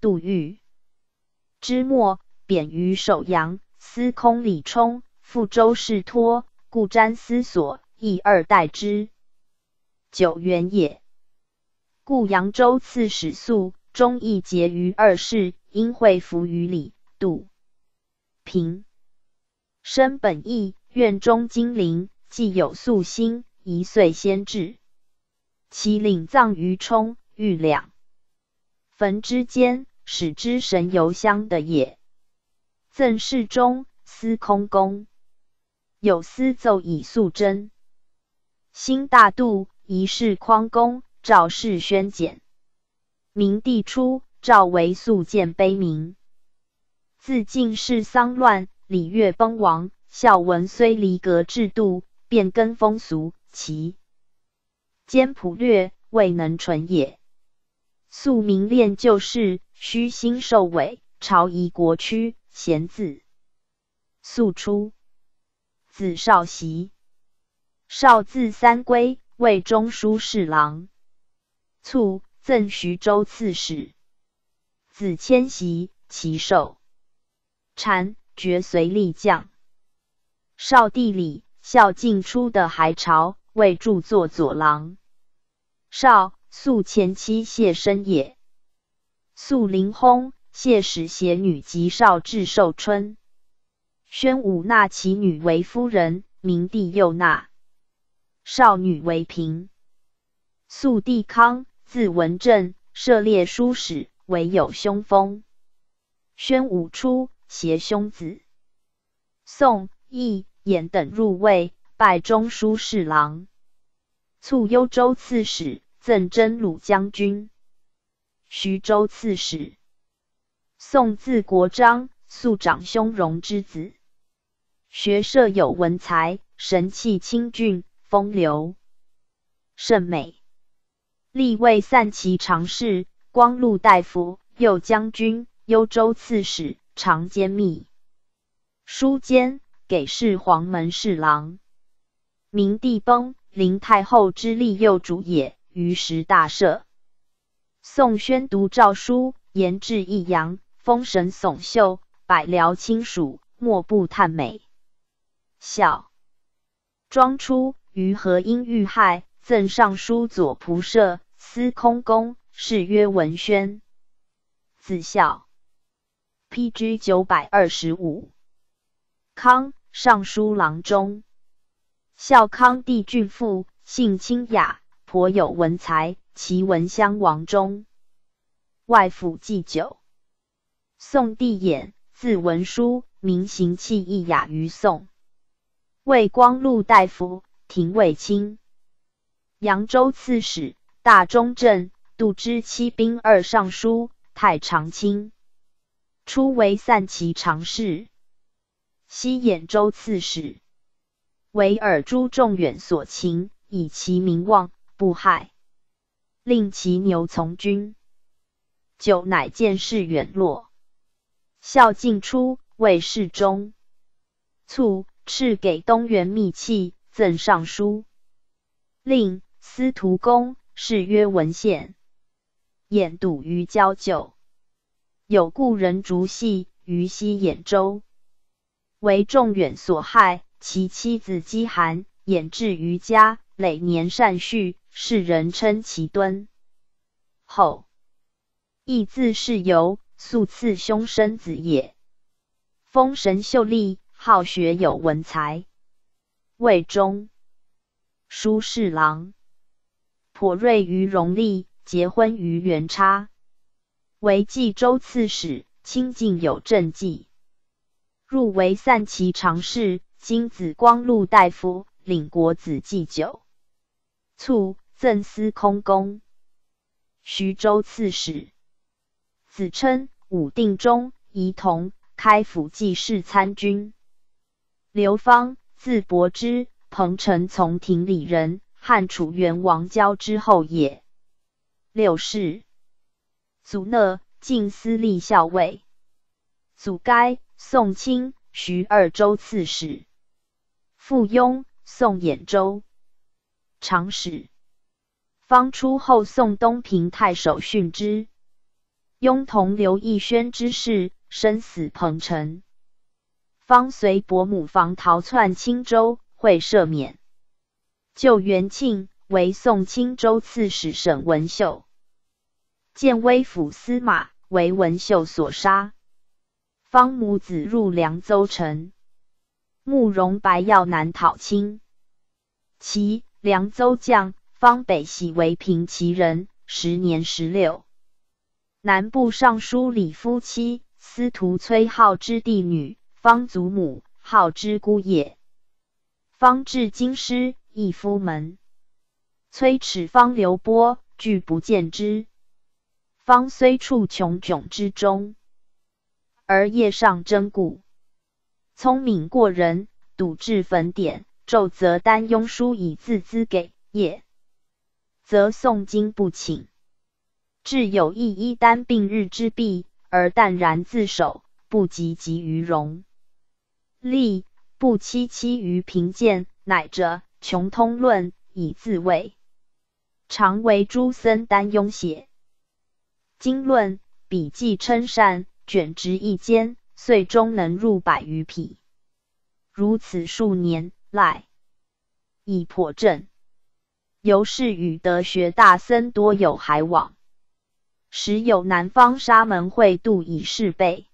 杜预之末，贬于首阳司空李冲，复周氏托，故瞻思所，亦二代之。九原也。故扬州刺史肃忠义结于二世，因会服于李杜平，生本意，愿中金陵，既有素心，一岁先至。其领葬于冲玉两坟之间，使之神游香的也。赠侍中司空公，有司奏以肃真。兴大度，一世匡公。赵氏宣简，明帝初，赵为素见悲鸣。自晋世丧乱，礼乐崩亡，孝文虽离革制度，变更风俗，其兼朴略未能纯也。素明练旧事，虚心受委，朝仪国屈，贤子素出，子少袭，少字三归，为中书侍郎。卒，赠徐州刺史。子迁徙，其寿禅绝随立将。少帝李孝进出的还朝，为著作左郎。少肃前妻谢生也。肃灵薨，谢使携女及少至寿春。宣武纳其女为夫人，明帝又纳少女为嫔。肃帝康。字文正，涉猎书史，为有凶风。宣武初，携兄子宋义衍等入魏，拜中书侍郎，卒幽州刺史，赠真鲁将军。徐州刺史。宋字国璋，肃长兄荣之子，学射有文才，神气清俊，风流甚美。立位散骑常侍、光禄大夫、右将军、幽州刺史，常兼密书监，给事黄门侍郎。明帝崩，临太后之立右主也，于时大赦。宋宣读诏书，言至益阳，封神耸秀，百僚亲属，莫不叹美。孝庄初，于河阴遇害。赠尚书左仆射、司空公，谥曰文宣。子孝，P.G. 九百二十五。康尚书郎中。孝康帝俊父，性清雅，颇有文才。其文襄王中，外府祭酒。宋帝衍，字文书，名行气亦雅于宋。魏光禄大夫，廷尉卿。扬州刺史、大中正、度支七兵二尚书、太常卿，初为散骑常侍。西兖州刺史，为尔朱仲远所擒，以其名望，不害，令其牛从军。久乃见事远落。孝敬初，为侍中。卒，敕给东原密器，赠尚书令。司徒公，谥曰文献，偃笃于交酒。有故人逐系于西兖州，为仲远所害。其妻子饥寒，衍至于家，累年善畜，世人称其敦厚。亦自是由，素次兄生子也。丰神秀丽，好学有文才，魏中书侍郎。颇锐于荣利，结婚于元差，为冀州刺史，清静有政绩，入为散骑常侍，今子光禄大夫，领国子祭酒。卒，赠司空公，徐州刺史。子称武定中仪同，开府记事参军。刘芳，字伯之，彭城从亭里人。汉楚元王交之后也。六世祖讷，晋司隶校尉。祖该，宋清徐二州刺史。附庸，宋兖州常使。方出后，宋东平太守训之。雍同刘义轩之事，生死彭城。方随伯母房逃窜青州，会赦免。救元庆为宋青州刺史沈文秀，建威府司马，为文秀所杀。方母子入凉州城，慕容白要南讨亲。其凉州将方北喜为平齐人，时年十六。南部尚书李夫妻司徒崔浩之弟女，方祖母号之姑也。方至京师，义夫门。崔齿方流波，拒不见之。方虽处穷窘之中，而夜上珍固，聪明过人，笃志焚典，昼则丹庸书以自资给，也则诵经不寝。至有一一单病日之弊，而淡然自守，不急急于荣利，不戚戚于贫贱，乃着穷通论以自慰。常为诸僧丹庸写经论笔记称善，卷直一间，岁终能入百余匹。如此数年赖以破阵。由是与德学大僧多有来往。时有南方沙门会度以示备，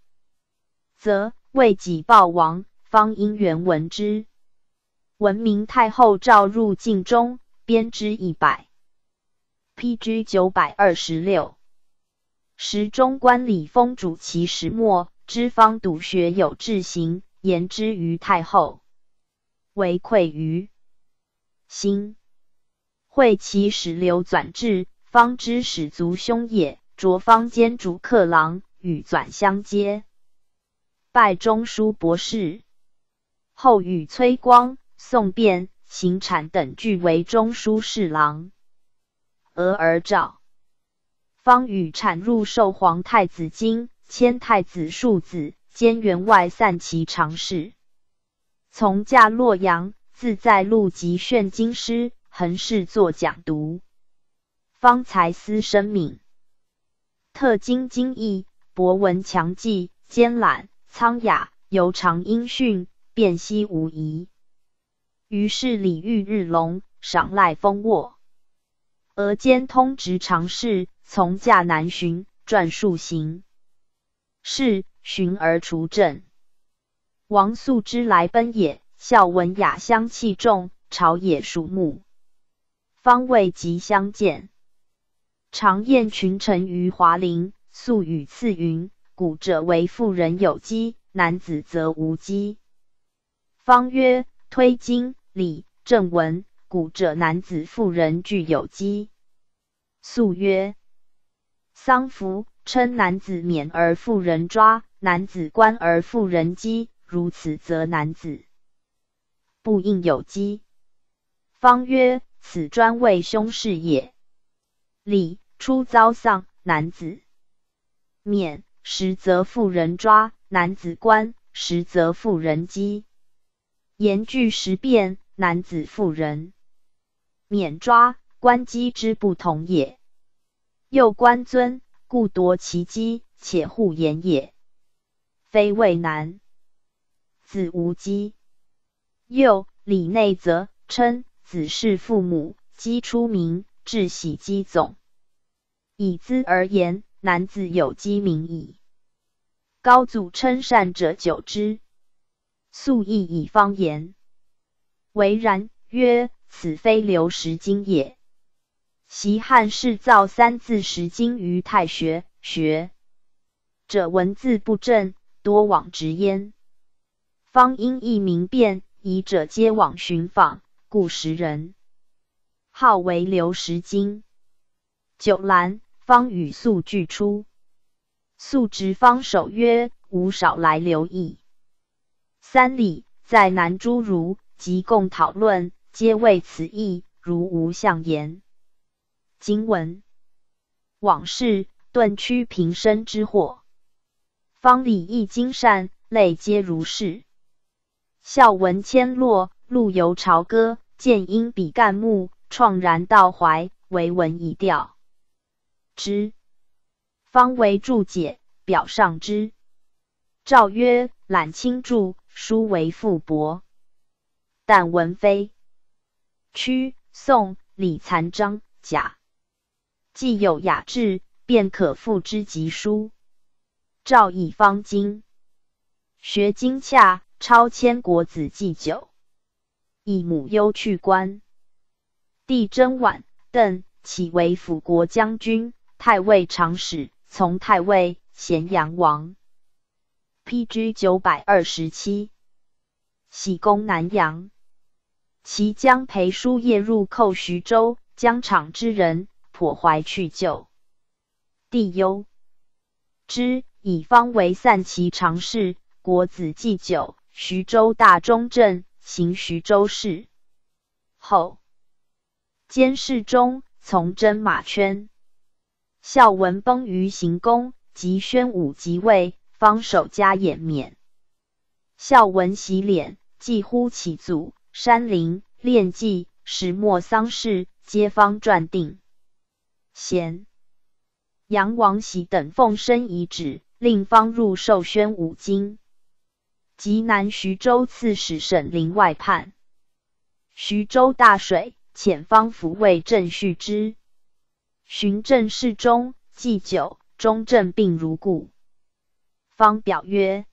则为己报王，方因缘闻之。闻明太后诏入境中，编之一百。P.G. 九百二十六。时中官李丰主其始末，知方笃学有志行，言之于太后，为愧于心。会其始流转至，方知始足兄也。着方兼逐客郎，与转相接，拜中书博士。后与崔光、宋辩、邢产等俱为中书侍郎。俄而诏，方与产入授皇太子京，迁太子庶子，兼员外散骑常侍。从驾洛阳，自在路及炫经师，恒侍作讲读。方才思深敏。特精精义，博闻强记，兼览苍雅，尤长音训，辨析无疑。于是礼遇日隆，赏赖丰沃。俄兼通直常侍，从驾南巡，撰数行。是巡而除政。王素之来奔也，孝文雅香气重，朝野属目。方未及相见。常宴群臣于华林，素与赐云：“古者为妇人有基，男子则无基。”方曰：“推经礼正文，古者男子妇人俱有基。”素曰：“丧服称男子免而妇人抓，男子官而妇人击，如此则男子不应有基。”方曰：“此专为凶事也。”礼。初遭丧，男子免；实则妇人抓，男子关；实则妇人击。言句时变，男子妇人免抓关击之不同也。又官尊，故夺其机，且护言也。非谓难子无机。又礼内则称子是父母，鸡出名，至喜鸡总。以资而言，男子有机名矣。高祖称善者久之，素亦以方言为然。曰：此非流石经也。习汉士造三字石经于太学，学者文字不正，多往直焉。方因译名变，疑者皆往寻访，故时人号为流石经。九兰。方与素俱出，素执方守曰：“吾少来留意。”三礼在南诸儒即共讨论，皆为此意，如无相言。今闻往事，顿屈平生之祸。方礼义精善，类皆如是。孝文千落，陆游朝歌，见因比干木，怆然道怀，为文以调。之方为注解，表上之。诏曰：览清注，书为富帛。但闻非。屈宋李残章甲，既有雅志，便可复之集书。诏以方经，学经洽，超千国子祭酒，以母忧去官。帝贞晚，邓启为辅国将军、太尉长史，从太尉，咸阳王。P.G. 九百二十七，喜攻南阳，其将裴叔夜入寇徐州，疆场之人颇怀去救，帝忧之。以方为散骑常侍，国子祭酒，徐州大中正，行徐州事。后兼侍中，从征马圈。孝文崩于行宫，及宣武即位，方守家掩面。孝文洗脸，祭乎其祖，山陵殓祭，始末丧事，皆方撰定。贤杨王喜等奉申遗旨。令方入授宣武经，及南徐州刺史沈陵外叛。徐州大水，遣方抚慰郑续之。寻郑世中，祭酒，中正病如故。方表曰：“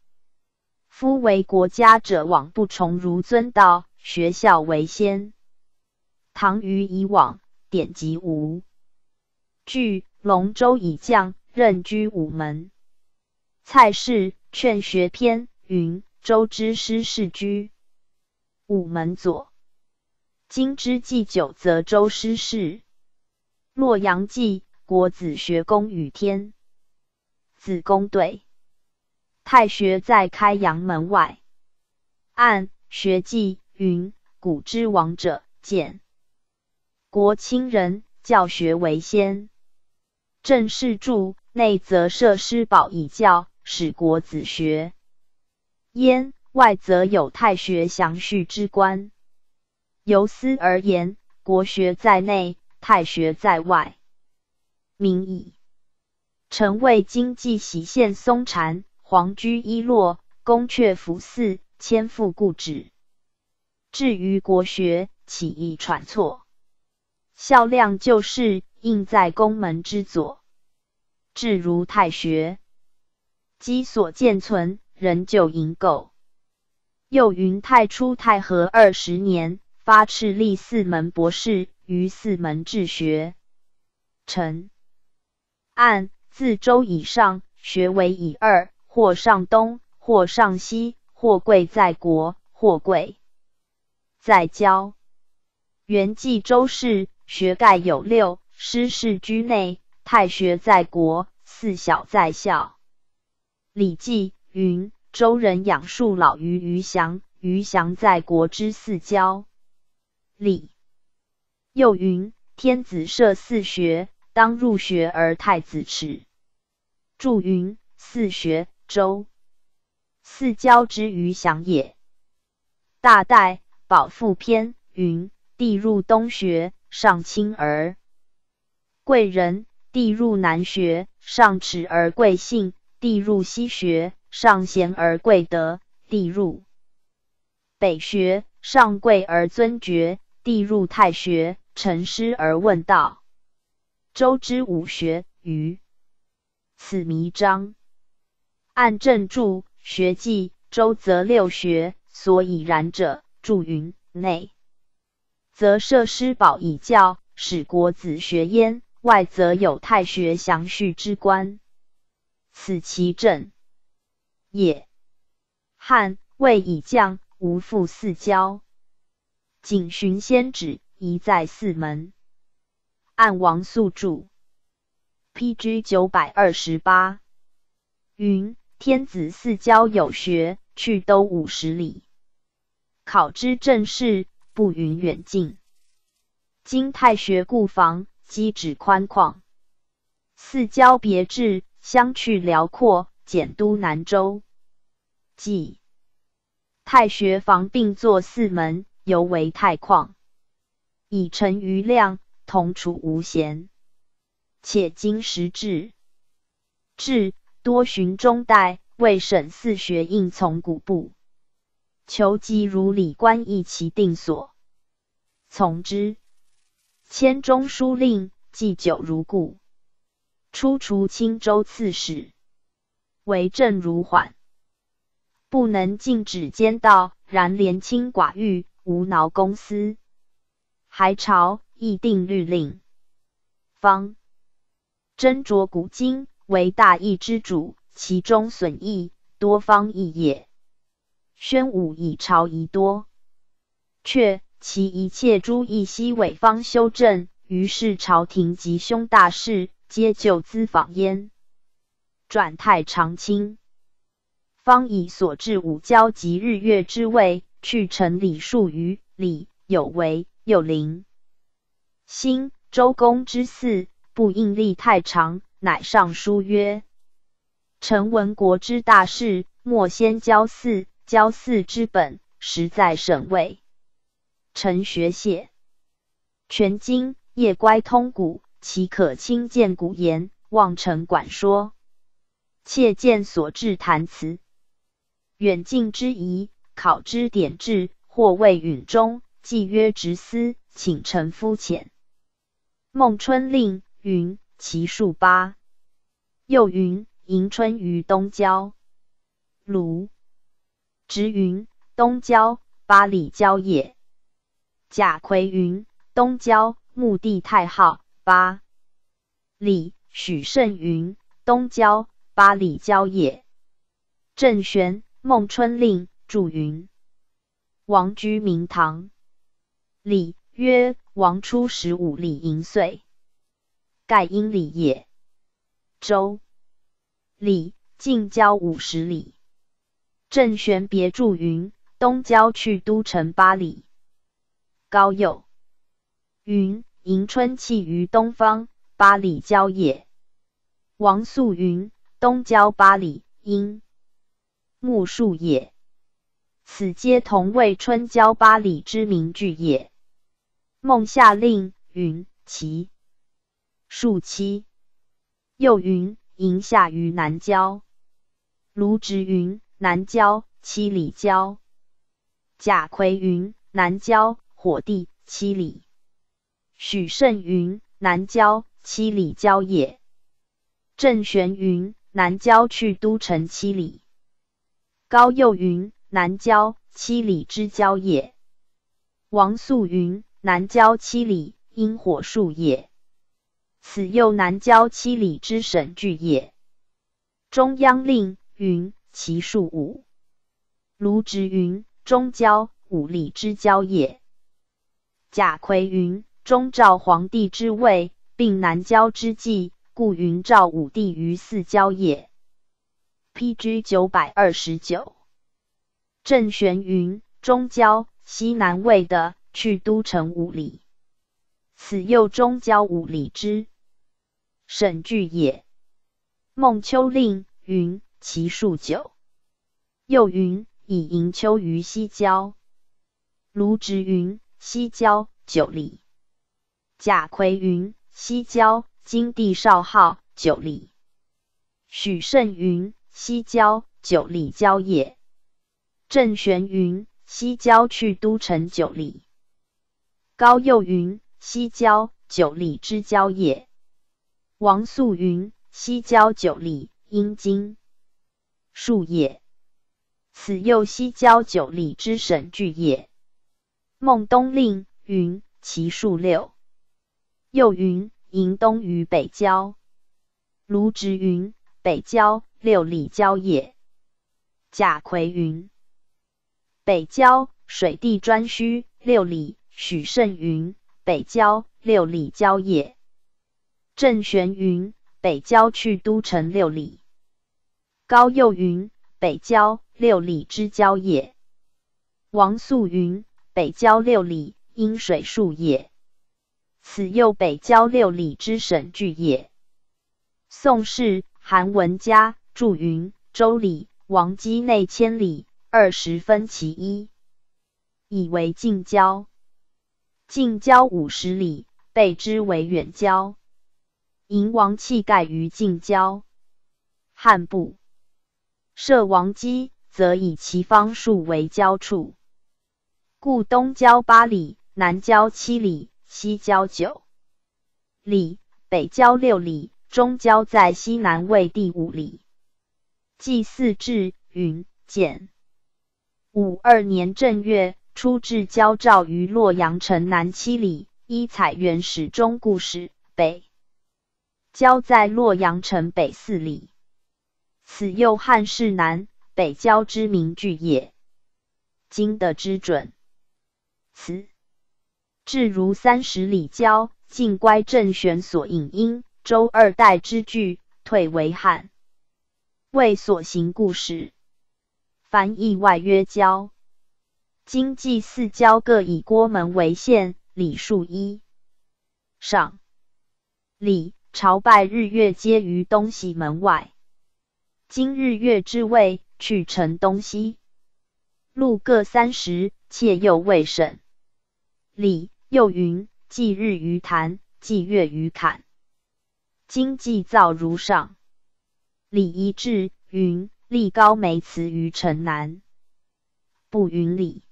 夫为国家者，往不崇儒尊道，学校为先。唐虞以往，典籍无。据龙舟以降，任居午门。”蔡氏劝学篇云：“周之师世居午门左，今之祭酒，则周师事。洛阳祭国子学宫与天子宫对，太学在开阳门外。按学记云：古之王者，见国亲人，教学为先。正是著内则设师宝以教。”使国子学焉，外则有太学详序之官。由斯而言，国学在内，太学在外。明矣。臣为经济喜献松禅，黄居一落，宫阙服祀，千复固止。至于国学，岂易传错？孝量旧事，应在宫门之左。至如太学。积所见存，仍旧营构。又云太初太和二十年，发敕立四门博士，于四门治学。臣按自周以上，学为以二：或上东，或上西；或贵在国，或贵在郊。元纪周氏学盖有六：师事居内，太学在国，四小在校。礼记云：“周人养树老于余祥，余祥在国之四郊。”礼又云：“天子设四学，当入学而太子耻。”注云：“四学，周四郊之余祥也。”大代保父篇云：“帝入东学，上亲而贵人；帝入南学，上耻而贵信。”地入西学，上贤而贵德；地入北学，上贵而尊爵；地入太学，成师而问道。周之五学于此弥章。按正注学记，周则六学，所以然者，注云内则设师宝以教，使国子学焉；外则有太学详序之官。此其正也。汉魏以将，无复四郊，仅寻先旨，宜在四门。按王素注，P.G. 九百二十八，云天子四郊有学，去都五十里。考之正事，不云远近。今太学故房，机止宽旷，四郊别致。相去辽阔，简都南州。即太学房并作四门，犹为太旷。以陈余量，同处无嫌。且今时至，至多寻中代，为省四学应从古部，求即如礼官议其定所，从之。迁中书令，祭酒如故。初除青州刺史，为政如缓，不能禁止奸盗，然廉清寡欲，无挠公私。还朝议定律令，方斟酌古今，为大义之主，其中损益多方益也。宣武以朝宜多，却其一切诸义悉伪方修正，于是朝廷及兄大事。皆就资访焉，转太常卿，方以所至五交及日月之位，去臣礼数于，礼有为，有灵。兴周公之嗣，不应立太常，乃上书曰：“臣闻国之大事，莫先交祀，交祀之本，实在省位。臣学写全经，夜乖通古。”岂可轻见古言，望臣管说。切见所至谈辞，远近之宜，考之典志，或谓允中，既曰直思，请臣肤浅。孟春令云：其数八。又云：迎春于东郊，卢直云：东郊八里郊也。贾逵云：东郊墓地太昊。八里许慎云：东郊八里郊也。郑玄孟春令注云：王居明堂。礼曰：王出十五里银岁，盖因礼也。周礼近郊五十里。郑玄别注云：东郊去都城八里。高佑云。迎春气于东方，八里郊也。王肃云：东郊八里，因木树也。此皆同为春郊八里之名句也。孟夏令云：其树七。又云：迎夏于南郊。卢植云：南郊七里郊。贾逵云：南郊火地七里。许慎云：南郊七里郊也。郑玄云：南郊去都城七里。高诱云：南郊七里之郊也。王肃云：南郊七里，因火树也。此又南郊七里之省聚也。中央令云：其数五。卢植云：中郊五里之郊也。贾逵云。中赵皇帝之位，并南郊之际，故云赵武帝于四郊也。P.G. 九百二十九。郑玄云：中郊西南魏的，去都城五里，此又中郊五里之省据也。孟丘令云：其数九。又云：以迎丘于西郊。卢植云：西郊九里。贾逵云：西郊今帝少昊九里。许慎云：西郊九里郊也。郑玄云：西郊去都城九里。高诱云：西郊九里之郊也。王肃云：西郊九里，阴经树也。此又西郊九里之省聚也。孟东令云：其数六。又云：迎东于北郊。卢植云：北郊六里郊也。贾逵云：北郊水地专需六里。许慎云：北郊六里郊也。郑玄云：北郊去都城六里。高诱云：北郊六里之郊也。王肃云：北郊六里，因水数也。此又北郊六里之省据也。宋氏韩文家注云：周礼王畿内千里，二十分其一，以为近郊。近郊五十里，备之为远郊。营王气盖于近郊。汉部设王基，则以其方数为交处，故东郊八里，南郊七里，西郊九里，北郊六里，中郊在西南为第五里。祭祀至云简。五二年正月，出至交诏于洛阳城南七里，依采原始中故事，北郊在洛阳城北四里。此又汉室南北郊之名句也。今的之准。此至如三十里郊，晋乖正玄所引因，周二代之句，退为汉。为所行故事。凡意外曰郊，今祭四郊各以郭门为县，里数一。上里朝拜日月皆于东西门外。今日月之位，去城东西路各三十，妾又未审。礼又云：祭日于坛，祭月于坎。今祭造如上。礼一至，云。立高梅祠于城南，不云里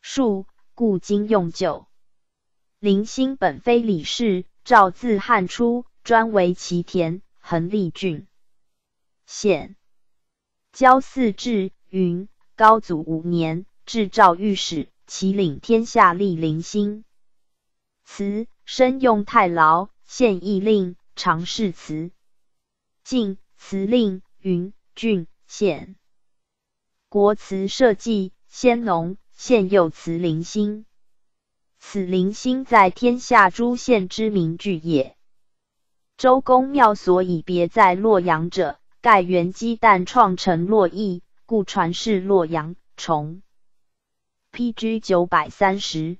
数，故今用旧。林兴本非李氏，赵自汉初，专为其田，恒立郡县。交祀至，云高祖五年，至赵御史，其领天下，立林兴祠，身用太牢，县议令，常侍祠。晋祠令云。郡县国祠社稷先农现有祠灵星，此灵星在天下诸县之名具也。周公庙所以别在洛阳者，盖元姬旦创成洛邑，故传世洛阳。重 PG 九百三十，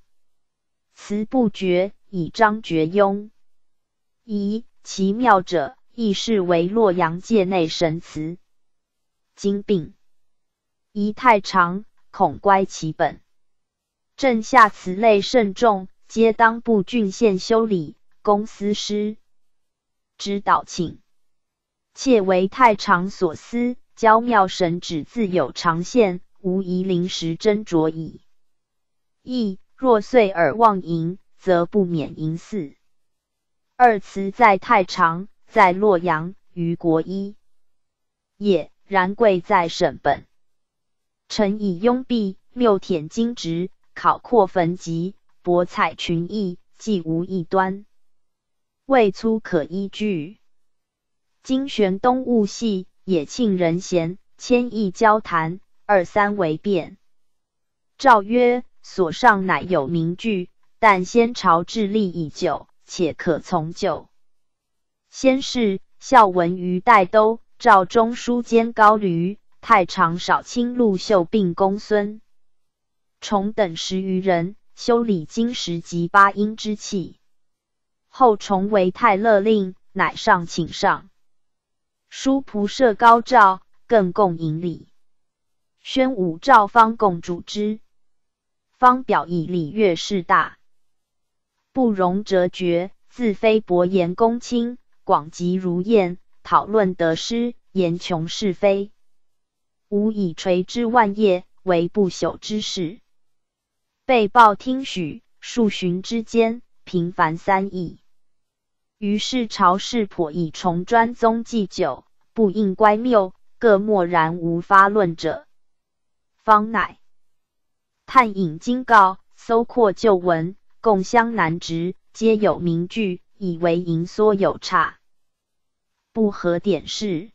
祠不绝，以彰绝庸。宜其妙者，亦是为洛阳界内神祠。经病，仪太长，恐乖其本。正下此类甚重，皆当部郡县修理，公司师之导请。妾为太常所思，教妙神只自有长限，无疑临时斟酌矣。亦若遂而忘淫，则不免淫祀。二词在太常，在洛阳，于国一也。然贵在审本，臣以拥蔽，谬舔金直，考阔焚疾，博采群异，既无异端，未粗可依据。今玄东物系，也庆人贤，千亿交谈，二三为变。诏曰：所上乃有名句，但先朝治力已久，且可从旧。先是孝文于代都。赵中书监高驴，太常少卿陆秀，并公孙崇等十余人，修理经十及八音之器。后重为太勒令，乃上请上书仆射高诏，更共引礼。宣武赵方共主之，方表以礼乐事大，不容折绝，自非伯言公卿，广集如宴。讨论得失，言穷是非，吾以垂之万叶，为不朽之事。被报听许，数旬之间，平凡三亿。于是朝士颇以重专宗祭酒，不应乖谬，各默然无发论者。方乃探引经告，搜括旧文，共相难直，皆有名句，以为盈缩有差。不合典事，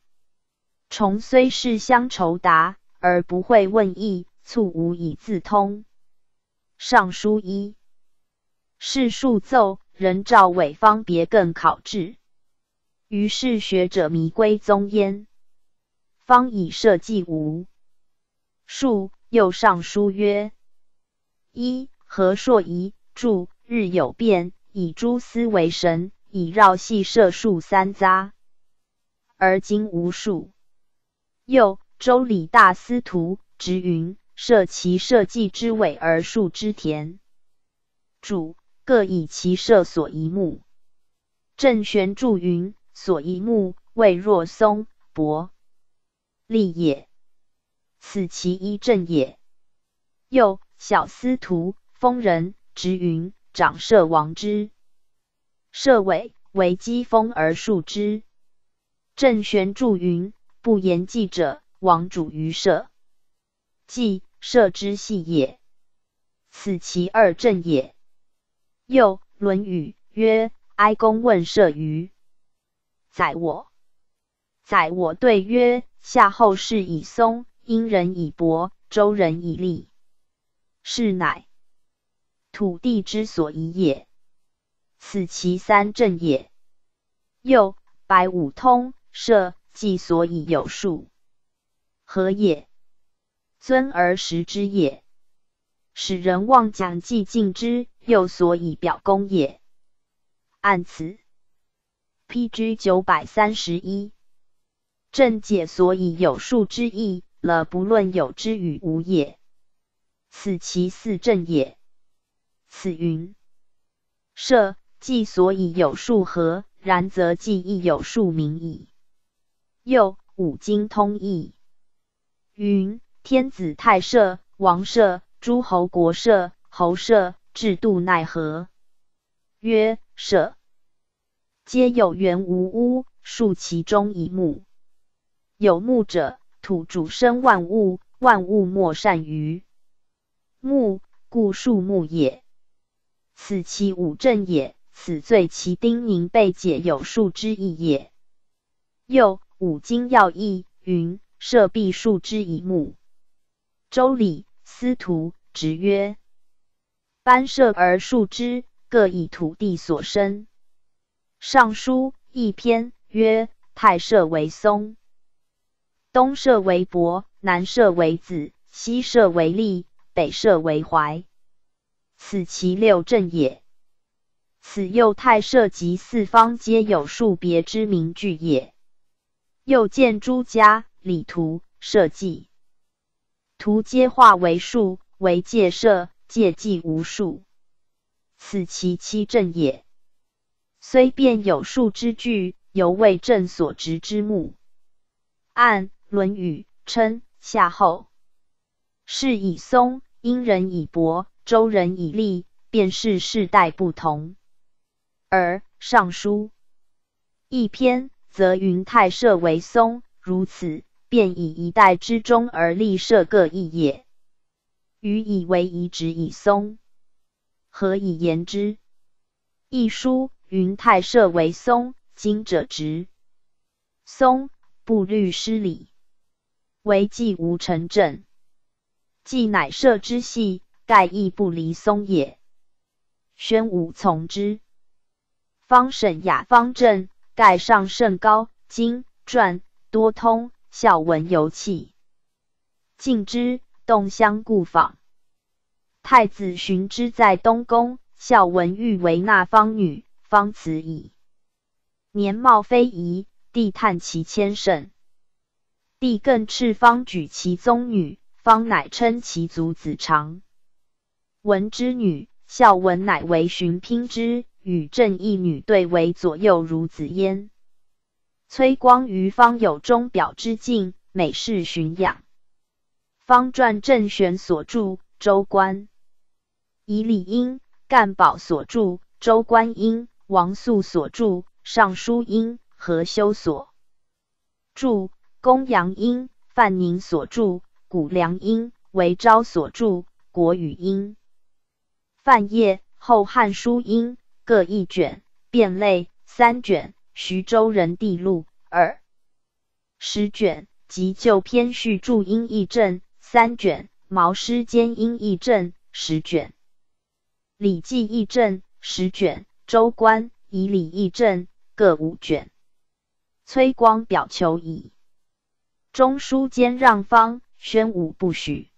重虽是乡愁达，而不会问意，促无以自通。尚书一是数奏，人赵伪方别更考制。于是学者迷归宗焉。方以社稷无数，又上书曰：一何硕仪著日有变，以诸司为神，以绕系社数三匝。而今无数。又周礼大司徒直云：设其社稷之尾而树之田，主各以其社所宜木。郑玄注云：所宜木谓若松，柏，立也。此其一正也。又小司徒封人，直云长社王之。社委为讥封而数之。郑玄注云：不言记者，王主于社，记社之系也。此其二正也。又论语曰：哀公问社于宰我，宰我对曰：夏后氏以松。殷人以薄，周人以利，是乃土地之所宜也。此其三正也。又百五通，社稷所以有数，何也？尊而实之也。使人望讲既敬之，又所以表功也。按此，P.G. 九百三十一，正解所以有数之意。了不论有之与无也，此其四正也。此云：设既所以有数合，然则既亦有数名矣。又五经通义云：天子太社、王社、诸侯国社、侯社，制度奈何？曰：社皆有缘无屋，数其中一目。有目者。土主生万物，万物莫善于木，故树木也。此其五正也。此最其丁宁被解有数之意也。又五经要义云：设必数之以木。周礼司徒直曰：班设而数之，各以土地所生。尚书一篇曰：太社为松。东舍为伯，南舍为子，西舍为利，北舍为怀。此其六正也。此又太社及四方皆有数别之名句也。又见诸家礼图社稷，图皆化为数，为界社，界计无数。此其七正也。虽变有数之句，犹未正所执之目。按。《论语》称夏后氏以松，殷人以薄，周人以利，便是世代不同。而《尚书》一篇则云太社为松，如此，便以一代之中而立社各异也。予以为宜直以松，何以言之？一书云太社为松，今者直松，不律失礼。为既无成正，既乃社之系，盖亦不离松也。宣武从之。方沈雅方正，盖上甚高，经传多通，孝文尤气。敬之，动相故访。太子寻之在东宫，孝文欲为纳方女，方辞矣。年貌非宜，帝叹其谦甚。帝更敕方举其宗女，方乃称其族子长。闻之女，孝文乃为寻姘之，与正义女对为左右孺子焉。崔光于方有钟表之境，每事寻养。方传郑玄所著《周官》，以李英、干宝所著《周官英》，王肃所著《尚书英》，何修所著。公羊音，范宁所著《谷梁音》，韦昭所著《国语音》，范晔《后汉书音》各一卷，变类三卷，徐州人地录二十卷，及旧篇序注音译正三卷，毛诗兼音译正十卷，礼记译正十卷，周官以礼译正各五卷。崔光表求矣。中书监让方，宣武不许。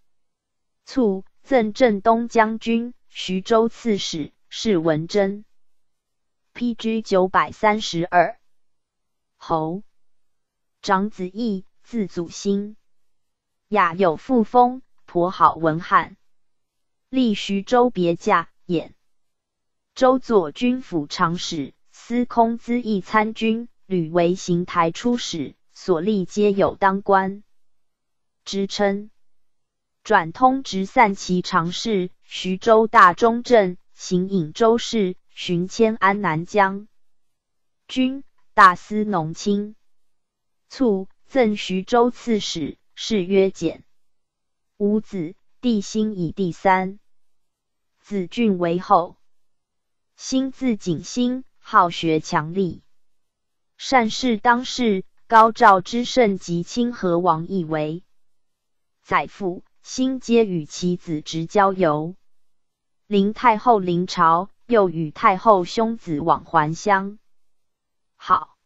卒，赠镇东将军、徐州刺史，是文贞。P.G. 九百三十二。侯，长子义，字祖兴，雅有父风，颇好文翰。历徐州别驾，演州左军府长史，司空资议参军，屡为行台出使。所立皆有当官之称。转通直散骑常侍、徐州大中正、行颍州事、巡迁安南将军、大司农卿。卒，赠徐州刺史，谥曰简。五子，帝兴以第三。子俊为后。辛字景兴，好学强力，善事当世。高照之圣及清河王亦为宰父。辛皆与其子直交游。临太后临朝，又与太后兄子往还乡。好。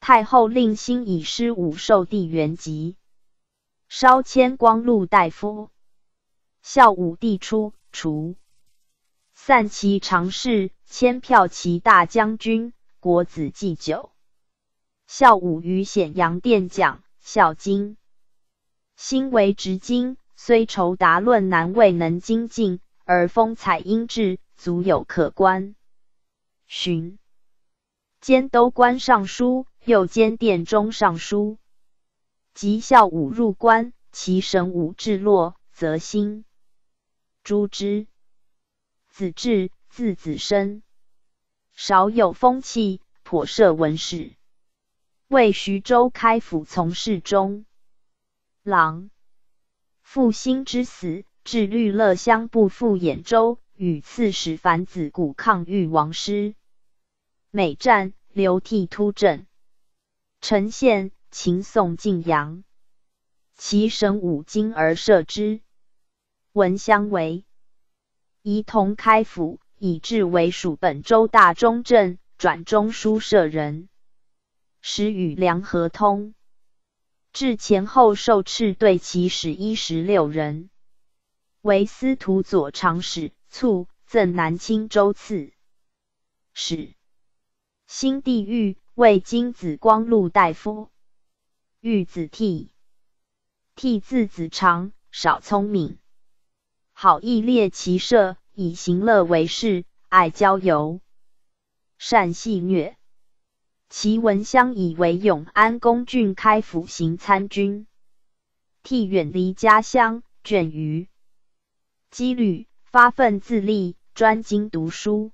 太后令辛以师武受帝元吉，稍迁光禄大夫。孝武帝初，除散骑常侍，迁骠骑大将军，国子祭酒。孝武于显阳殿讲《孝经》，心为执经，虽酬达论难，未能精进，而风采英质，足有可观。寻兼都官尚书。又兼殿中尚书，及孝武入关，其神武至落，则兴。诛之。子至，字子申，少有风气，颇涉文史。为徐州开府从事中郎。复兴之死，至律乐乡不复兖州，与刺史樊子古抗御王师。每战，流涕突阵。陈宪、秦宋晋阳，其神武精而射之。闻相为仪同开府，以至为蜀本州大中正，转中书舍人，时与梁合通。至前后受敕对其使一十六人，为司徒左长史，卒，赠南青州刺史。新帝狱。为金子光禄大夫，玉子悌，悌字子长，少聪明，好义列骑射，以行乐为事，爱郊游，善戏谑。其文襄以为永安公郡开府行参军，替远离家乡，卷于羁旅，发奋自立，专精读书，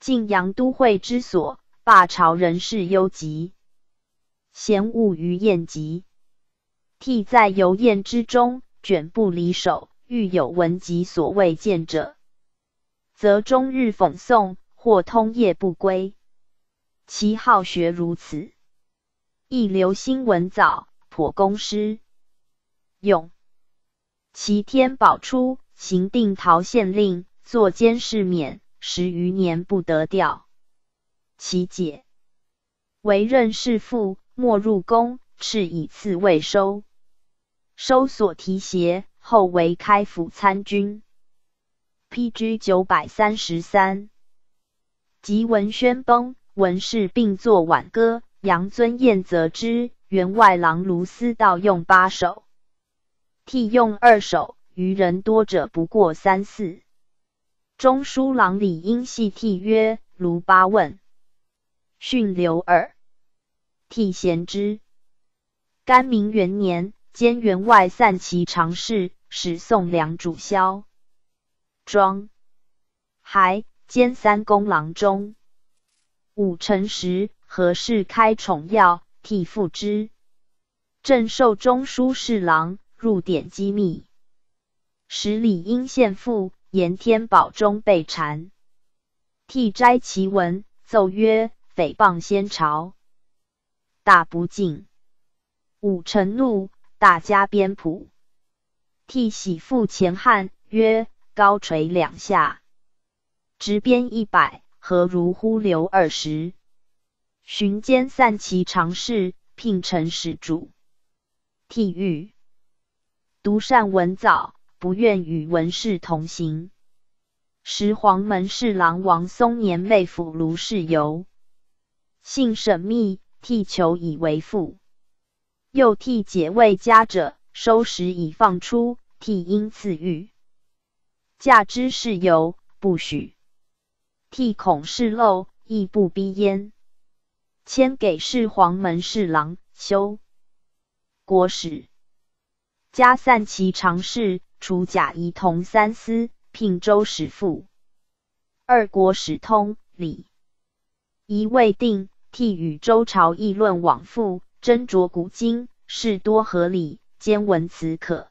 晋阳都会之所。罢朝人事忧疾，闲务于宴集。替在游宴之中，卷不离手。欲有闻及所未见者，则终日讽诵，或通夜不归。其好学如此，亦留心文藻，颇工诗用。其天宝初，行定陶县令，作监事免，十余年不得调。其解为任侍父，没入宫，敕以次未收。收所提携，后为开府参军。P.G. 九百三十三。及文宣崩，文氏并作挽歌，杨尊彦则之。员外郎卢思道用八首，替用二首，余人多者不过三四。中书郎李英系替曰：“卢八问。”训刘耳，替贤之。甘明元年，兼员外散骑常侍，使宋梁主萧庄，还兼三公郎中。武臣时，何事开宠药，替父之。正受中书侍郎，入典机密。使理应献父，言天宝中被谗，替摘其文，奏曰。诽谤先朝，大不敬。武臣怒，大加鞭仆。替喜父前汉曰：“高垂两下，执鞭一百，何如乎流二十？”寻奸散其常事，聘陈使主。替欲独善文藻，不愿与文士同行。时黄门侍郎王松年妹夫卢氏游。性神秘，替求以为父。又替解为家者，收拾以放出。替因赐玉，嫁之事由不许。替恐事漏，亦不逼焉。迁给侍黄门侍郎，修国史，加散骑常侍，除甲仪同三司，聘周使傅。二国史通礼仪未定，替与周朝议论往复，斟酌古今，事多合理，兼文辞可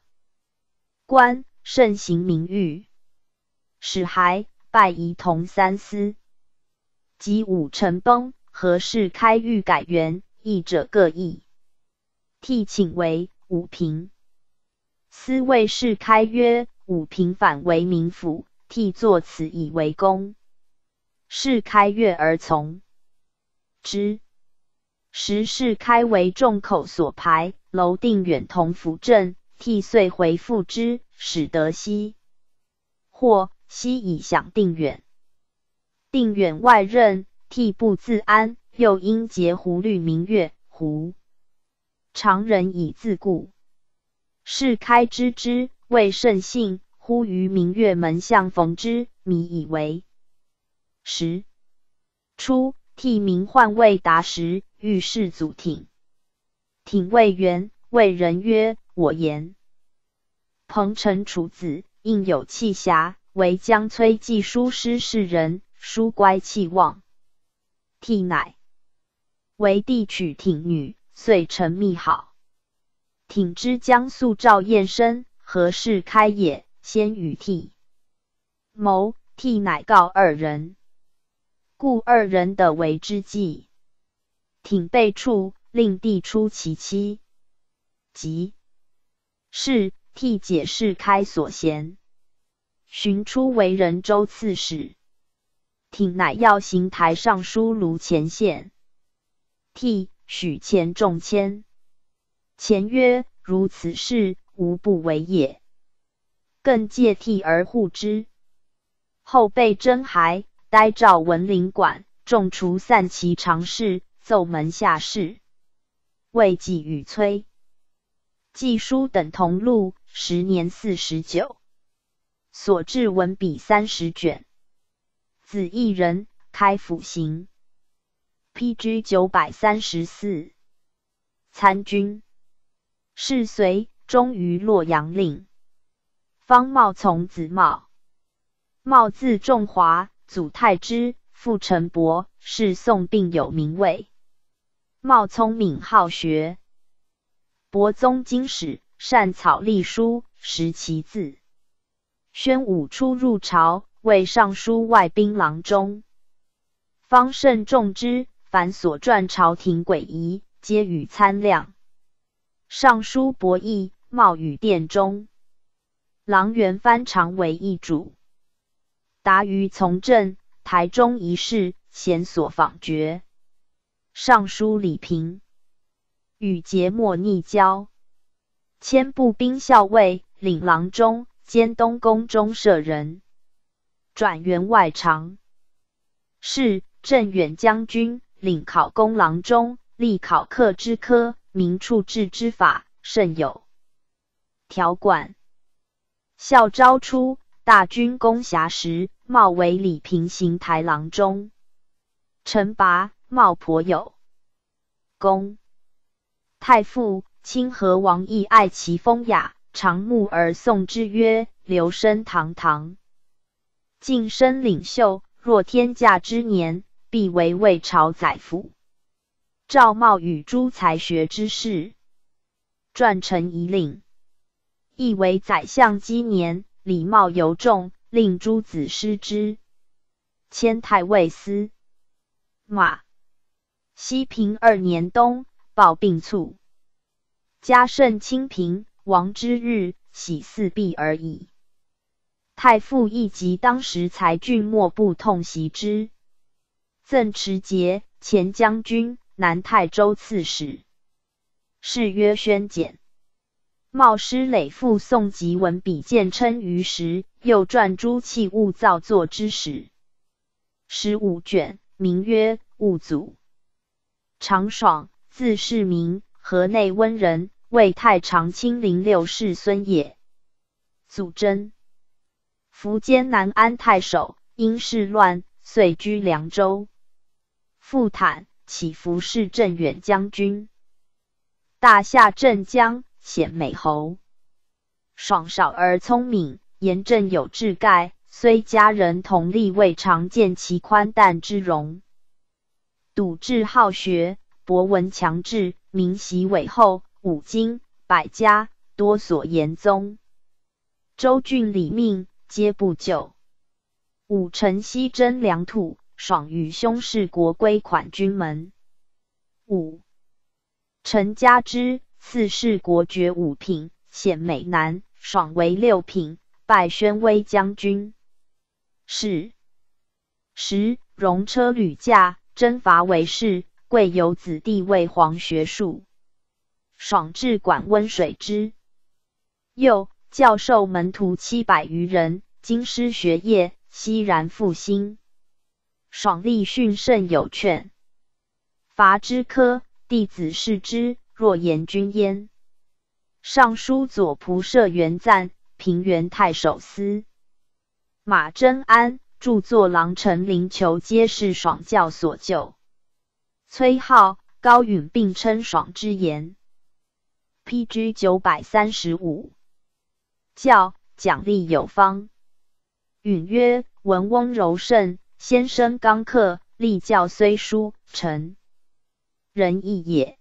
观，盛行名誉。使还拜仪同三司，及武臣崩，何事开欲改元，议者各异。替请为武平，司谓事开曰：武平反为民府。替作此以为功，是开悦而从之。时是开为众口所排，楼定远同辅政，替遂回复之，使得西。或昔以享定远，定远外任，替不自安，又因结胡律明月，胡常人以自固，是开知之，未甚信。忽于明月门相逢之，迷以为时。初，替名唤未达时，遇事祖挺。挺谓元，谓人曰：“我言彭城楚子，应有气侠，为将崔季书师士人，书乖气旺。替乃为帝娶挺女，遂成密好。挺之江宿赵燕生，何事开也？”先与替谋，替乃告二人，故二人得为之计。挺被处，令帝出其妻，即是替解释开所嫌，寻出为人州刺史。挺乃要行台尚书卢前县，替许钱重签。钱曰：“如此事，无不为也。”更借替而护之，后被征还，待召文林馆，众除散其常侍，奏门下事。魏季与崔季书等同录，时年四十九，所制文笔三十卷。子一人，开府行。P.G. 九百三十四，参军，是随，终于洛阳令。方茂从子茂，茂字仲华，祖太之，父陈伯，是宋并有名位。茂聪明好学，伯宗经史，善草隶书，识其字。宣武初入朝，为尚书外兵郎中。方甚重之，凡所传朝廷诡疑，皆与参量。尚书博弈，冒雨殿中。郎元藩常为一主，达于从政，台中一事，贤所访绝。尚书李平与节末逆交，迁步兵校尉，领郎中，兼东宫中舍人，转员外常侍、镇远将军，领考功郎中，历考课之科，明处置之法，甚有。条管。孝昭初，大军攻峡时，茂为李平行台郎中。陈拔，茂颇有。功。太傅。清河王义爱其风雅，常慕而颂之曰：“留声堂堂，晋身领袖。若天下之年，必为魏朝宰辅。”赵茂与诸才学之士，撰成一令。亦为宰相积年，礼貌尤重，令诸子师之。迁太尉司马。西平二年冬，暴病卒，家甚清贫，亡之日，喜四壁而已。太傅亦及当时才俊，莫不痛惜之。赠持节前将军、南泰州刺史，谥曰宣简。茂师累赋宋籍文笔见称于时，又撰诸器物造作之史，十五卷，名曰《物祖》。常爽，字世民，河内温人，为太常卿陵六世孙也。祖真，苻坚南安太守，因事乱，遂居凉州。父坦，起伏是镇远将军。大夏镇江，显美侯。爽少而聪明，言正有志盖，虽家人同力，未尝见其宽淡之容。笃志好学，博闻强志，明习伟厚，五经百家多所言宗。周郡礼命皆不久。武臣西征良土，爽与兄氏国归款军门。五陈家之四世国爵五品，显美男，爽为六品，拜宣威将军。是十戎车旅驾，征伐为事，贵有子弟为皇学术。爽至管温水之，又教授门徒七百余人，经师学业。熙然复兴，爽立训甚有劝。伐之科弟子视之，若言君焉。尚书左仆射元赞，平原太守司马真安，著作郎臣灵求，皆是爽教所就。崔浩、高允并称爽之言。P.G. 九百三十五，教奖励有方。允曰：“文翁柔慎，先生刚克，立教虽殊，臣仁义也。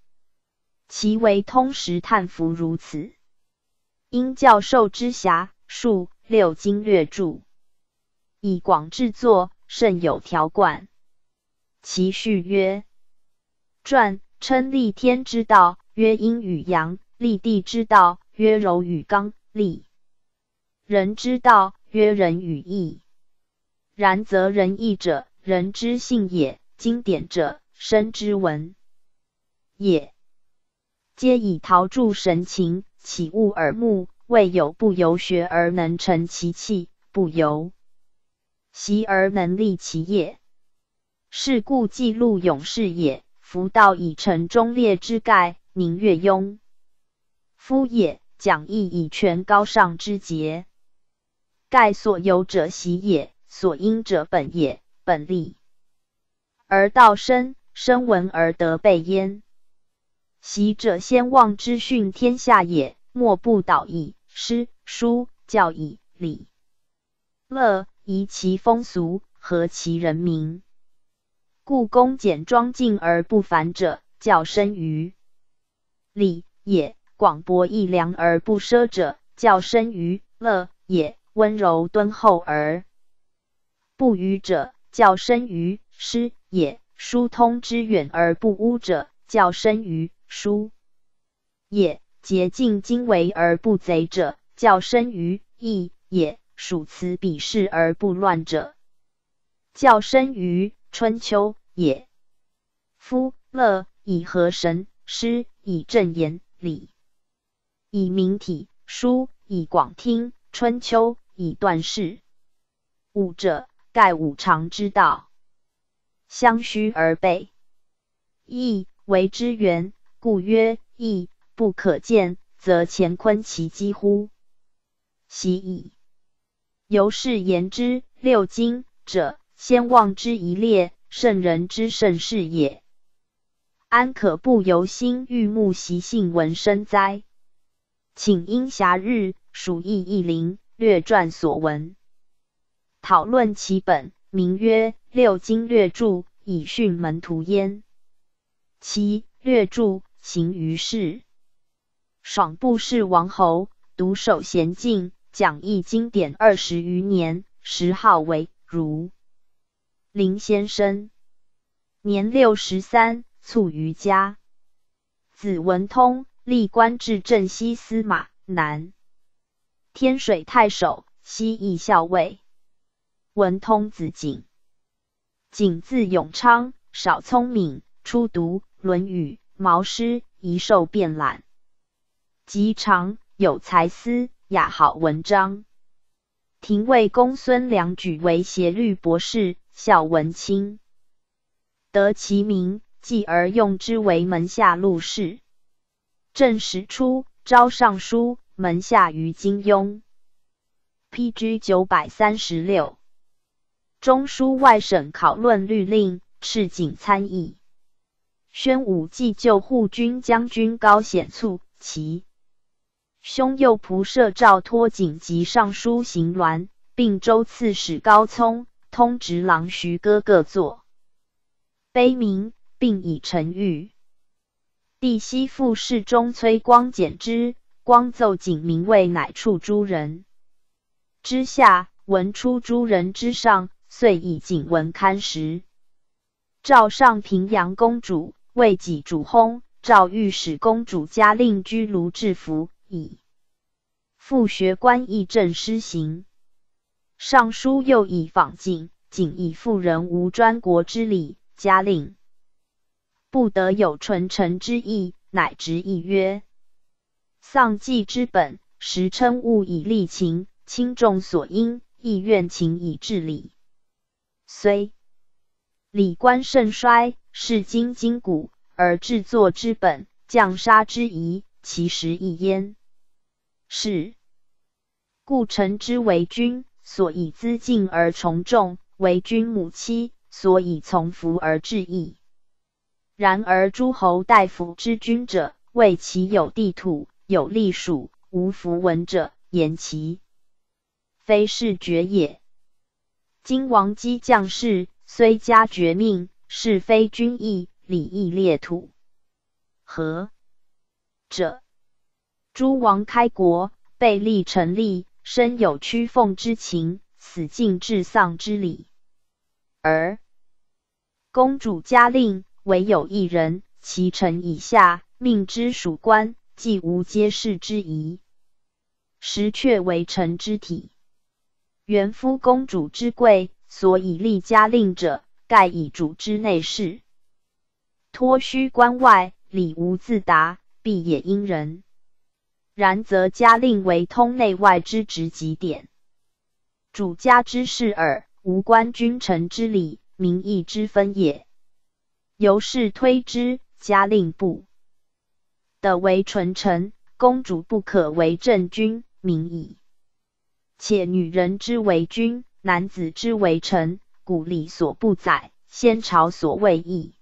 其为通识叹服如此。因教授之暇，数六经略著，以广制作，甚有条贯。其序曰：传称立天之道，曰阴与阳；立地之道，曰柔与刚；立人之道。”曰仁与义，然则仁义者，人之性也；经典者，身之文也。皆以陶铸神情，起悟耳目，未有不由学而能成其器，不由习而能立其业。是故记录勇士也，夫道以成忠烈之概，宁越庸夫也。讲义以全高尚之节。盖所有者习也，所因者本也，本立而道生，生闻而得备焉。习者先望之训天下也，莫不导以诗书教以礼乐宜其风俗，和其人民。故恭俭庄敬而不凡者，教生于礼也；广博义良而不奢者，教生于乐也。温柔敦厚而不愚者，教生于诗也；疏通之远而不污者，教生于疏也；洁净精微而不贼者，教生于义也；属辞比事而不乱者，教生于春秋也。夫乐以和神，师以正言礼，以明体；书以广听，春秋。以断事，五者盖五常之道，相虚而备，义为之源，故曰义不可见，则乾坤其几乎？习矣。由是言之，六经者，先望之一列，圣人之圣事也。安可不由心欲目习性闻声哉？请因暇日属意一灵。略传所闻，讨论其本，名曰《六经略注》，以训门徒焉。其略注行于世，爽部氏王侯，独守娴静，讲义经典二十余年，时号为如林先生。年六十三，卒于家。子文通，历官至镇西司马，南。天水太守，西邑校尉。文通子景，景字永昌，少聪明，初读《论语》《毛诗》，一受遍览，极长有才思，雅好文章。廷尉公孙良举为协律博士，孝文卿，得其名，继而用之为门下录事。正史初，招尚书。门下于金庸，P.G. 九百三十六，中书外省考论律令，赤景参议，宣武继救护军将军高显卒，其兄右仆射赵托景及尚书邢鸾，并州刺史高聪、通直郎徐哥各作碑铭，并以陈谕。帝悉复侍中崔光简之，光奏景明位乃处诸人之下，文出诸人之上，遂以景文刊时。赵上平阳公主为己主薨，赵御史公主嘉令居卢治服，以复学官议政施行。尚书又以访景，景以妇人无专国之礼，嘉令不得有纯臣之意，乃执意曰：丧祭之本，实称物以立情，轻重所应，亦愿情以治礼。虽礼官甚衰，是今今古，而制作之本，将杀之仪，其实亦焉。是故臣之为君，所以资敬而从众；为君母妻，所以从服而治义。然而诸侯大夫之君者，谓其有地土，有隶属，无符文者，言其非是绝也。今王姬将士。虽加绝命，是非君义，礼义列土。何者？诸王开国，被立成立，深有屈奉之情，死尽至丧之礼。而公主嘉令，唯有一人，其臣以下，命之属官，既无皆事之宜，实却为臣之体。元夫公主之贵。所以立家令者，盖以主之内事，托虚关外，礼无自达，必也因人。然则家令为通内外之职极点，主家之事耳，无关君臣之礼、民意之分也。由是推之，家令不得为纯臣，公主不可为正君，民矣。且女人之为君。男子之为臣，古礼所不载，先朝所未议。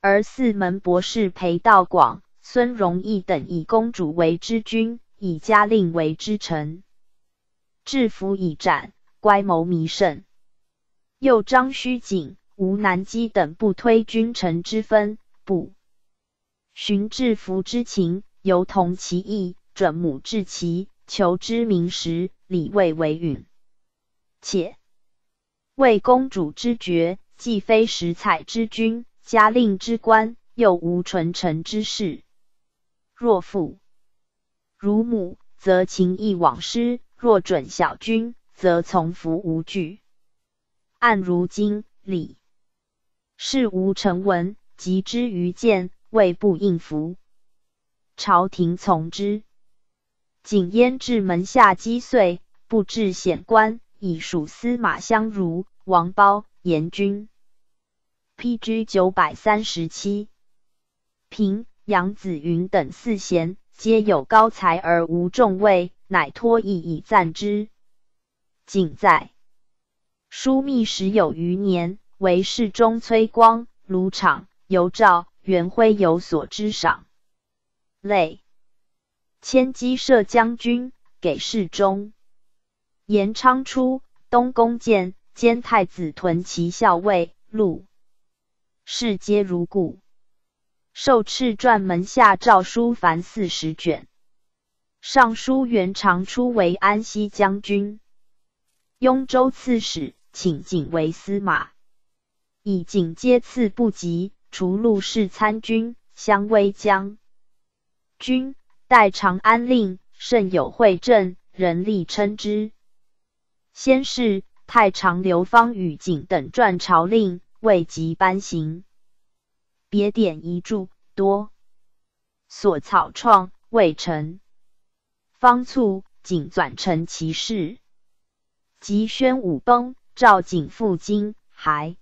而四门博士裴道广、孙荣义等以公主为之君，以嘉令为之臣，制服以战，乖谋弥甚。又张虚景、吴南基等不推君臣之分，不寻制服之情，犹同其意，准母治其求之名时，礼位为允。且为公主之爵，既非食采之君，家令之官，又无纯臣之事。若父如母，则情义往失；若准小君，则从服无惧。按如今礼，事无成文，及之于见，未不应服。朝廷从之，仅焉至门下击碎，不至显官。以属司马相如、王褒、严君。P.G. 九百三十七。平、杨子云等四贤，皆有高才而无重位，乃托意以赞之。仅在枢密时有余年，为侍中崔光、卢敞、尤照、元辉有所知赏。累迁机射将军，给侍中。延昌初，东宫建兼太子屯骑校尉，录事皆如故。受敕撰门下诏书凡四十卷。尚书元长初为安西将军，雍州刺史，请景为司马。以景皆次不及，除陆氏参军、相威将军，代长安令，甚有惠政，人力称之。先是，太常刘方与景等撰朝令，未及颁行。别典遗著多，所草创未成。方促，景转成其事。及宣武崩，赵景赴京，还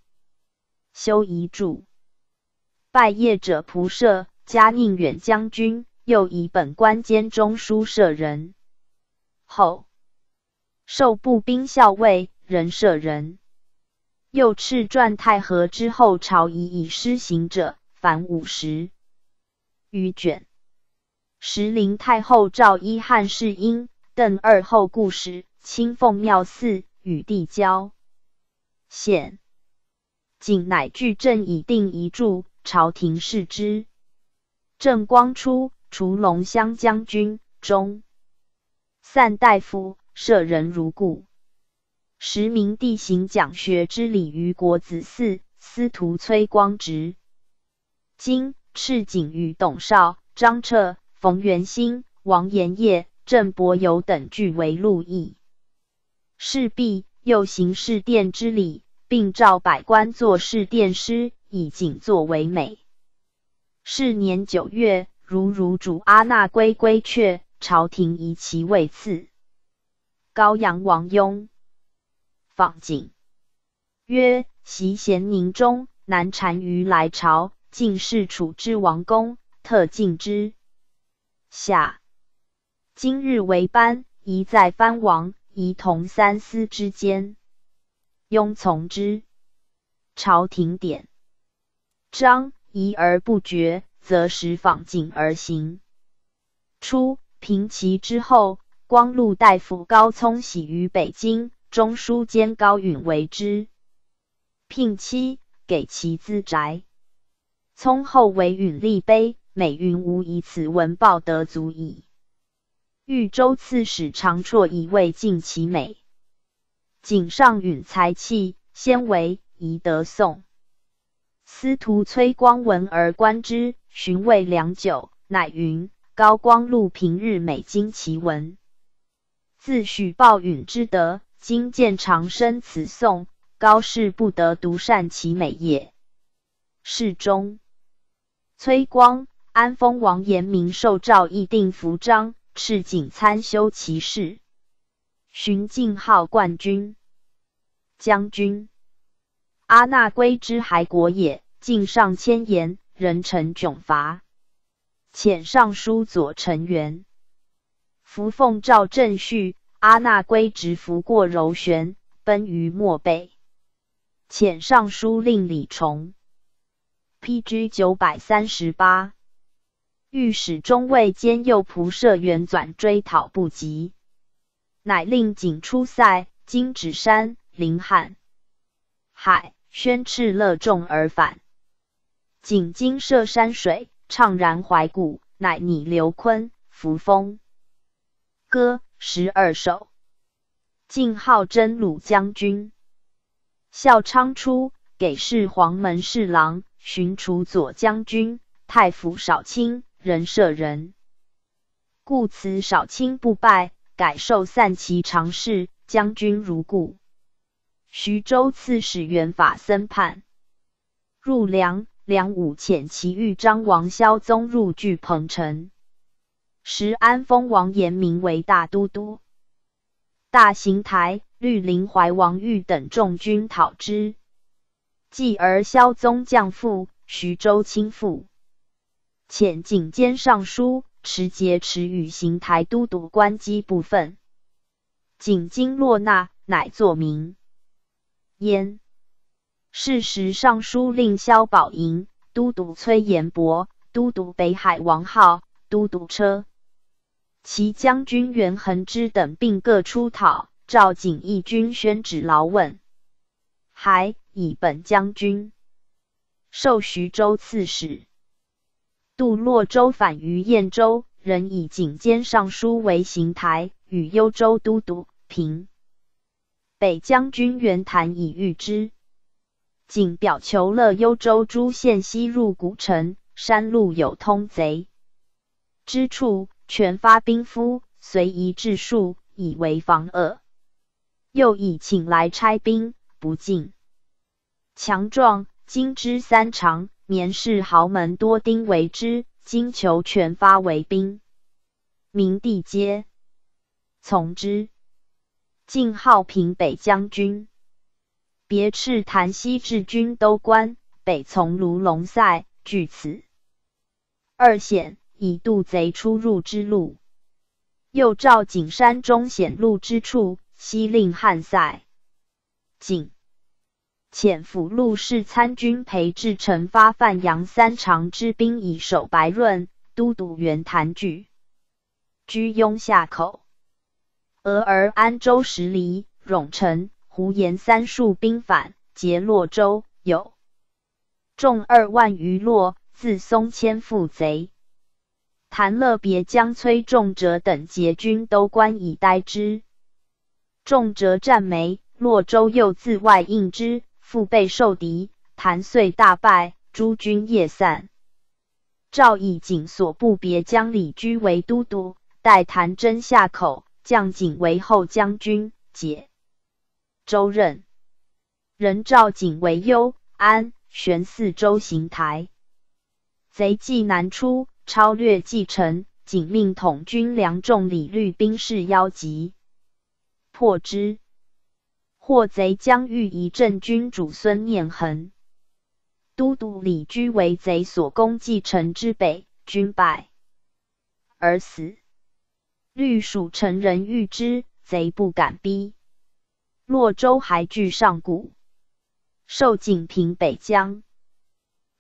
修遗著。拜谒者仆射，加宁远将军，又以本官兼中书舍人。后。授步兵校尉，人舍人。又敕撰太和之后朝以以施行者，凡五十余卷。石林太后诏一汉世英、邓二后故事，清奉庙寺与帝交。显景乃具正以定遗著，朝廷视之。正光初，除龙骧将军中散大夫，舍人如故。时明帝行讲学之礼于国子寺，司徒崔光直。今赤景与董绍、张彻。冯元兴、王延业、郑伯友等俱为录议。事毕，又行侍殿之礼，并召百官作侍殿诗，以景作为美。是年九月，如如主阿那归归阙，朝廷移其位赐。高阳王雍访景，曰：“袭咸宁中，南单于来朝，进士处之王公，特进之。”下今日为班，宜在藩王，宜同三司之间。庸从之。朝廷典章疑而不决，则使访景而行。初，平齐之后，光禄大夫高聪喜于北京，中书监高允为之聘妻，给其资宅。聪后为允立碑。美云无以此文报得足矣。豫州刺史常绰以为尽其美，景上允才气，先为宜得颂。司徒崔光闻而观之，寻味良久，乃云：高光禄平日每经其文，自许报允之德，今见长生此颂，高士不得独善其美也。侍中崔光。安丰王延明受诏议定服章，敕景参修其事。寻晋号冠军将军。阿那归之还国也，晋上千言，人臣窘乏。遣尚书左丞元伏奉诏正序，阿那归直服过柔玄，奔于漠北。遣尚书令李崇。P.G. 九百三十八。御史中尉兼右仆射元转追讨不及，乃令景出塞，经止山、临汉、海，宣敕勒众而返。景今涉山水，怅然怀古，乃拟刘琨、扶风歌十二首。晋号真鲁将军。孝昌初，给事黄门侍郎、寻除左将军、太傅少卿。人舍人，故此少卿不拜，改授散骑常侍，将军如故。徐州刺史元法森判入梁，梁武遣其豫章王萧宗入据彭城，时安丰王延明为大都督，大行台、绿林怀王玉等众军讨之，继而萧宗降附，徐州倾覆。遣景监尚书持节持与行台都督官机部分，景经落纳，乃作名。焉。是时尚书令萧宝寅、都督崔延伯、都督北海王浩、都督车。骑将军袁衡之等并各出讨，召景义军宣旨劳问，还以本将军。授徐州刺史。渡洛州反于燕州，仍以景监尚书为行台，与幽州都督平北将军袁谭以御之。景表求乐幽州诸县西入古城，山路有通贼之处，全发兵夫，随移治数，以为防恶。又以请来差兵，不进。强壮，今之三长。年氏豪门多丁为之，今求全发为兵。明帝皆从之。晋号平北将军，别斥檀溪治军都官，北从卢龙塞，据此二险，以渡贼出入之路。又召景山中险路之处，西令汉塞。景遣府陆氏参军裴志成发范阳三长之兵以守白润，都督袁谭举，居雍下口。俄而安州十里，永城、胡延三数兵反，劫洛州，有众二万余落，自松迁附贼。谭乐别将崔仲哲等结军都关以待之。仲哲战没，洛州又自外应之，腹背受敌，谭遂大败，诸军夜散。赵以景所部别将李居为都督，待谭真下口，将景为后将军，解周任。人赵景为幽安、玄四州行台。贼计南出。超略继承，仅命统军梁仲礼律兵士邀集，破之。或贼将欲以镇君主孙念衡，都督李居为贼所攻，继承之北，军败而死。律属城人遇之，贼不敢逼。洛州还据上谷，受景平北将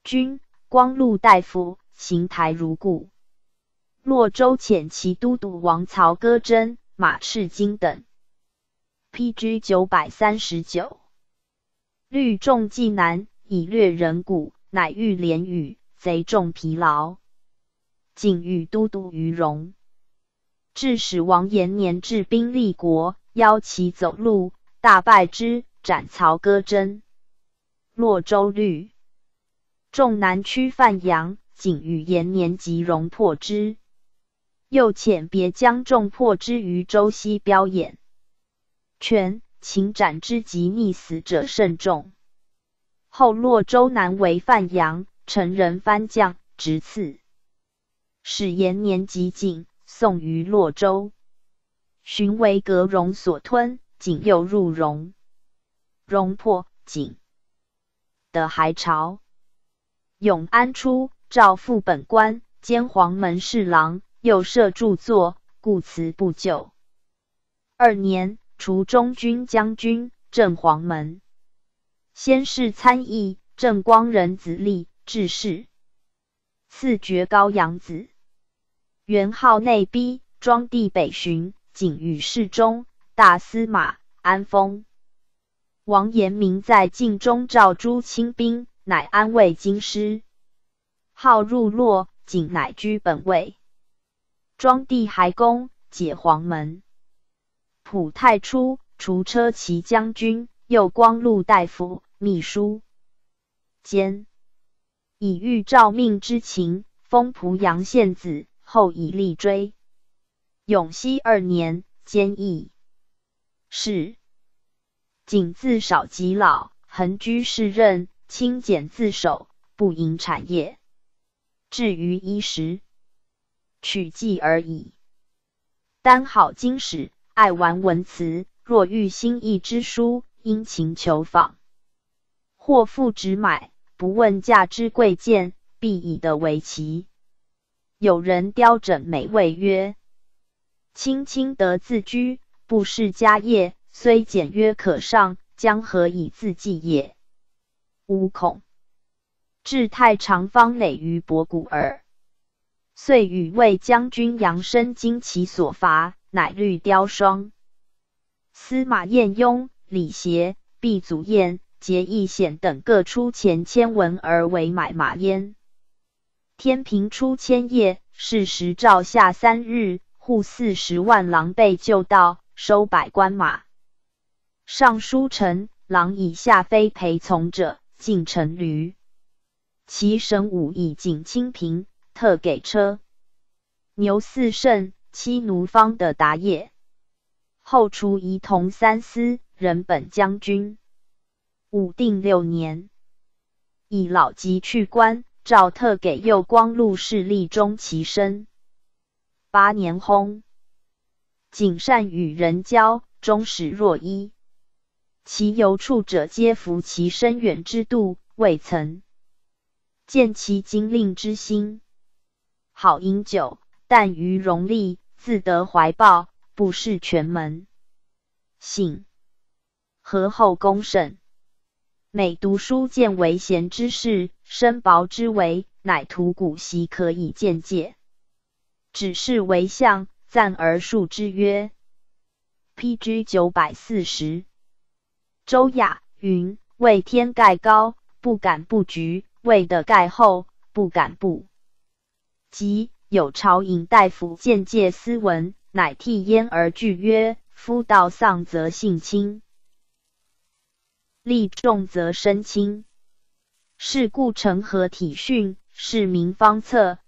军，光禄大夫。行台如故。洛州遣其都督王曹歌真、马赤金等。P.G. 九百三十九。律众济南，以略人谷，乃欲连雨，贼众疲劳。景与都督于戎。致使王延年治兵立国，邀其走路，大败之，斩曹歌真。洛州律众南驱范阳。景与延年即荣破之，又遣别将众破之于州西标偃。权请斩之及溺死者甚众。后洛州南为范阳，成人藩将，直刺。使延年及景送于洛州，寻为葛荣所吞，景又入荣，荣破景，得还朝。永安初。赵副本官兼黄门侍郎，又设著作，故辞不就。二年，除中军将军，镇黄门。先是参议，正光仁子立，致仕。赐爵高阳子。元号内逼，庄地北巡，景与侍中、大司马安丰。王延明在晋中召诸亲兵，乃安慰京师。号入洛，景乃居本位。庄帝还公解黄门。普太初，除车骑将军，右光禄大夫、秘书兼，以御诏命之情，封濮阳县子。后以立追。永熙二年，兼议是。景自少及老，恒居士任，清俭自守，不营产业。至于衣食，取计而已。单好经史，爱玩文辞。若遇心意之书，殷勤求访。或复直买，不问价之贵贱，必以得为奇。有人雕枕美味曰：“卿卿得自居，不事家业，虽简约可上，将何以自济也？”吾恐。至太常方累于博古耳，遂与魏将军杨生经其所伐，乃绿雕霜。司马彦雍、李协、毕祖彦、结义显等各出钱千文而为买马焉。天平出千叶，是时诏下三日，户四十万狼狈就道，收百官马。尚书臣狼以下非陪从者，尽乘驴。其神武以景清平，特给车牛四胜，妻奴方的达也。后除仪同三司，人本将军。武定六年，以老疾去官，诏特给右光禄侍立中其身。八年薨。谨善与人交，终始若一。其游处者，皆服其深远之度，未曾。见其精令之心，好饮酒，但于荣利，自得怀抱，不是全门。幸和后公审，每读书见为贤之事，深薄之为，乃图古习可以见解。只是为相，赞而述之曰：“P.G. 九百四十。”周雅云：“为天盖高，不敢不局；为的盖厚，不敢不及。”有朝尹大夫见介斯文，乃替焉而拒曰：“夫道丧则性轻，利重则身轻。是故成何体训，是民方策。